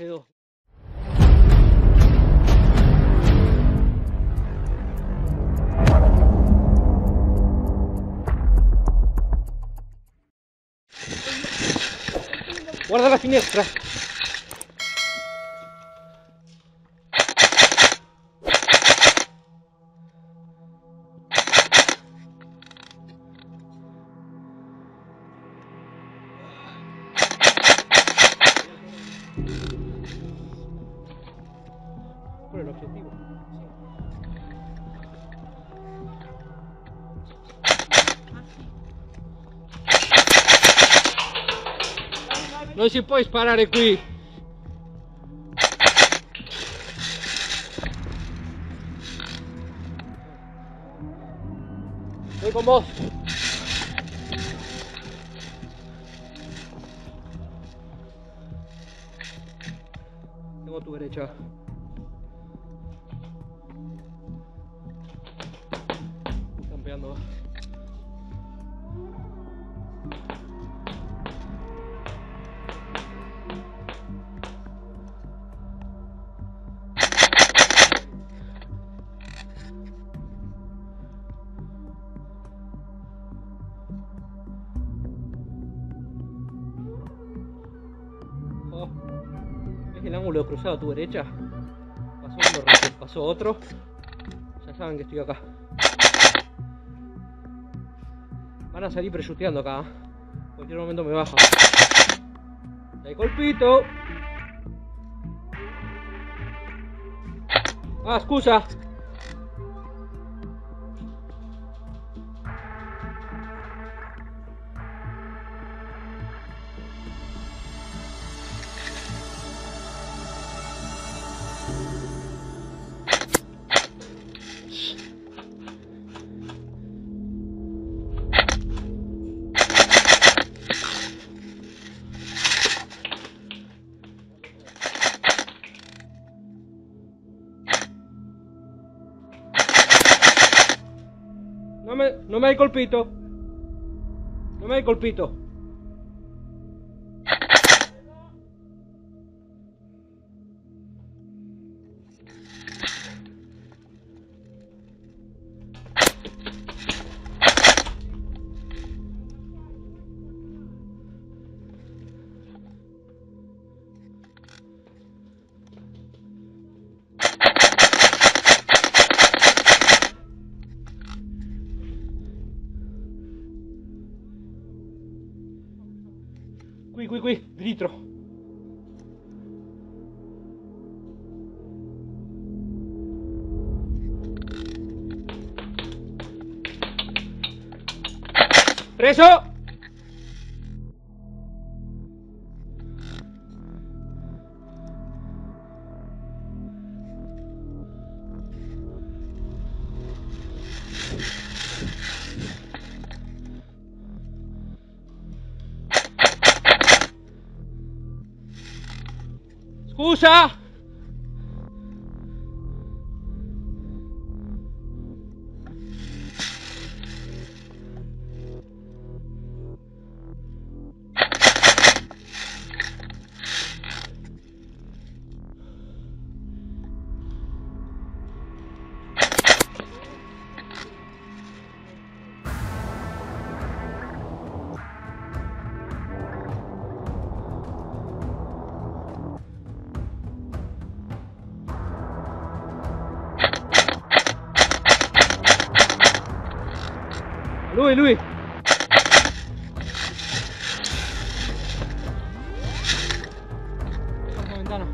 G2. Guarda la finestra. non si può sparare qui. Prego mosso Devo tu vedere el ángulo cruzado a tu derecha. Pasó uno pasó otro. Ya saben que estoy acá. Van a salir preshuteando acá. En cualquier momento me baja. Hay colpito. Ah, excusa. No me, no me hay colpito. No me hay colpito. Diritro. Preso! 不杀。Lui! Baja la ventana.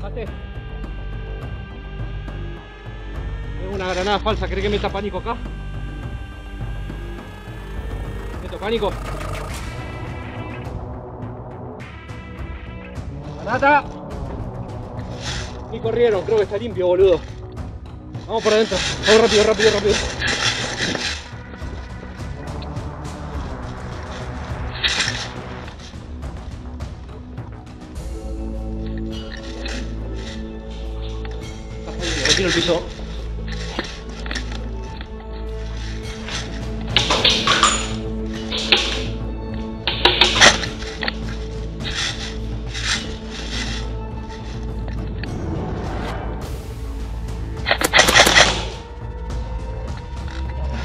Bajate. Tengo una granada falsa, ¿cree que meta pánico acá? Meto pánico. ¡Granata! Y corrieron, creo que está limpio, boludo. Vamos por adentro. Vamos rápido, rápido, rápido. Retiro el piso.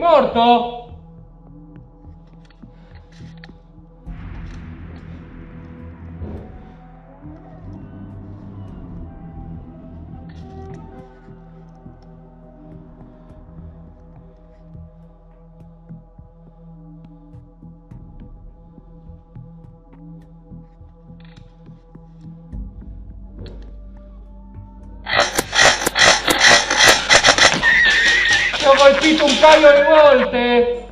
morto? Colpito un paio di volte!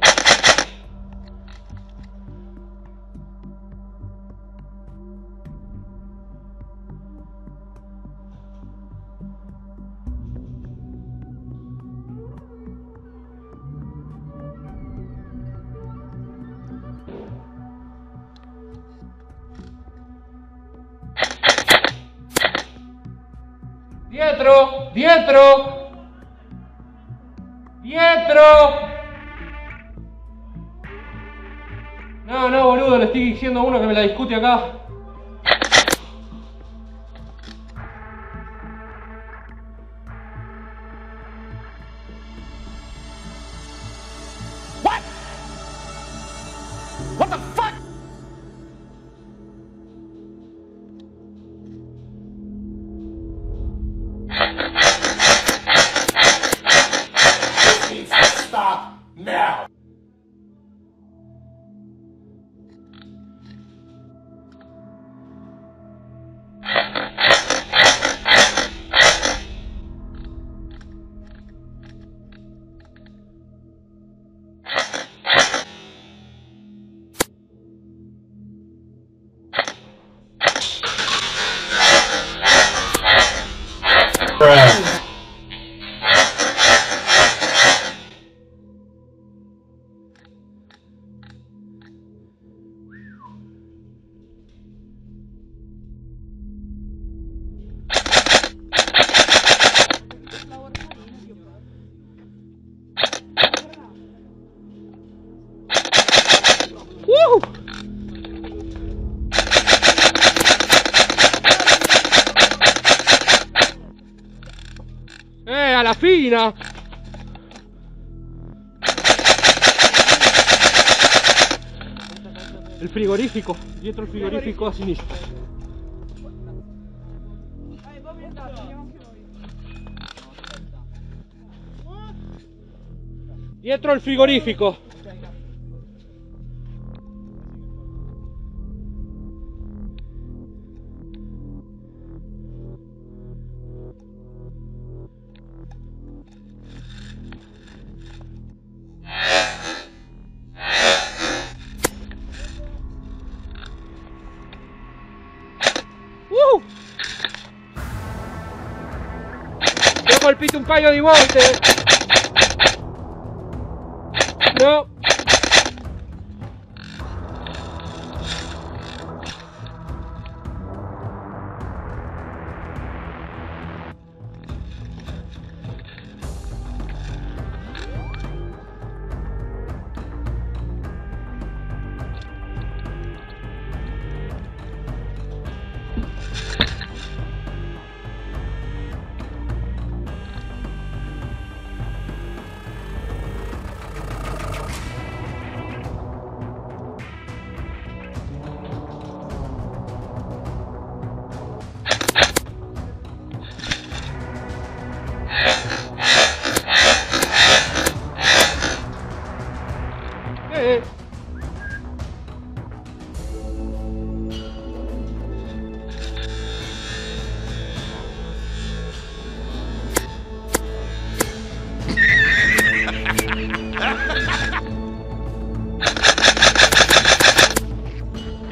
Dietro! Dietro! ¡Dietro! No, no, boludo, le estoy diciendo a uno que me la discute acá. ¡Eh, a la fina! El frigorífico, dietro il frigorífico a sinistra. Dietro il frigorifico. Uh! Ti ho colpito un paio di volte! No!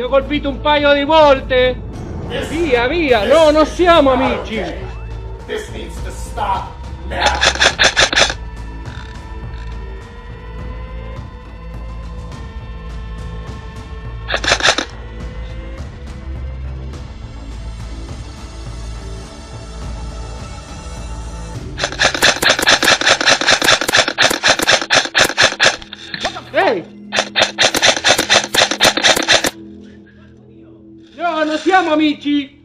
Ho colpito un paio di volte! Via, via! No, non siamo amici! This needs to stop now. Siamo amici!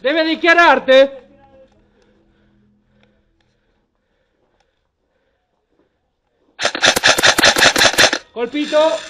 Deve dichiararti? Colpito!